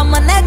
I'm an